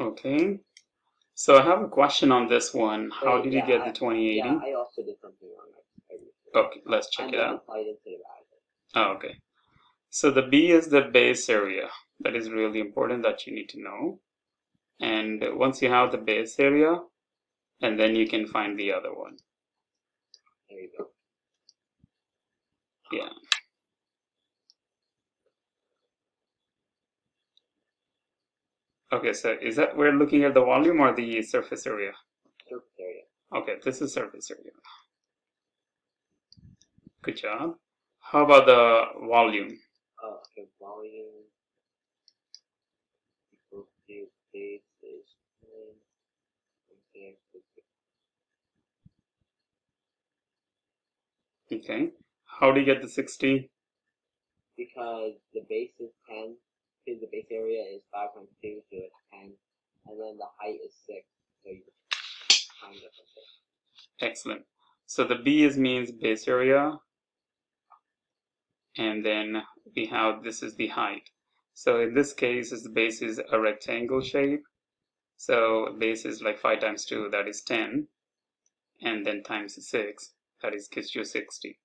Okay. So I have a question on this one. How Wait, did yeah, you get the 2080? Yeah, I also did something wrong. I, I, Okay, let's check and it out. applied it to the value. Oh, okay. So the B is the base area. That is really important that you need to know. And once you have the base area, and then you can find the other one. There you go. Yeah. Okay, so is that we're looking at the volume or the surface area? Surface area. Okay, this is surface area. Good job. How about the volume? Oh, okay. Volume equals to base is 10. Okay, Okay. How do you get the 60? because the base is 10, because the base area is 5.2, so it's 10, and then the height is 6, so you times it by 6. Excellent. So the B is means base area. And then we have this is the height. So in this case, the base is a rectangle shape. So base is like 5 times 2, that is 10. And then times 6, that is gives you 60.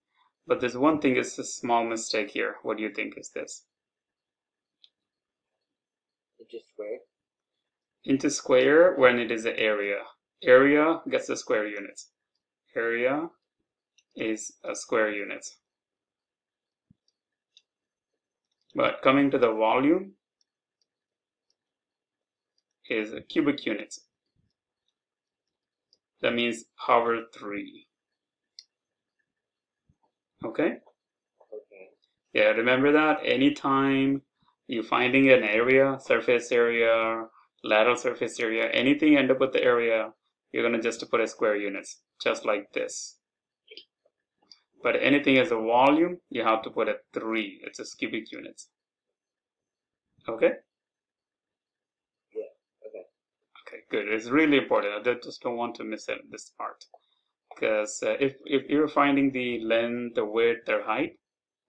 But there's one thing, is a small mistake here. What do you think is this? It's just squared. Into square when it is an area. Area gets the square units. Area is a square units. But coming to the volume is a cubic units. That means power 3. Okay? Okay. Yeah, remember that anytime you're finding an area, surface area, lateral surface area, anything end up with the area, you're gonna just put a square units, just like this. But anything as a volume, you have to put a three. It's a cubic units. Okay? Yeah, okay. Okay, good. It's really important. I just don't want to miss it, this part. Because uh, if, if you're finding the length, the width, or height,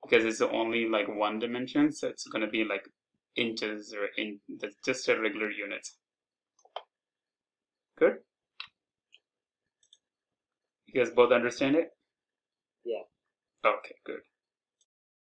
because it's only like one dimension, so it's going to be like inches or in the, just a regular unit. Good? You guys both understand it? Yeah. Okay, good.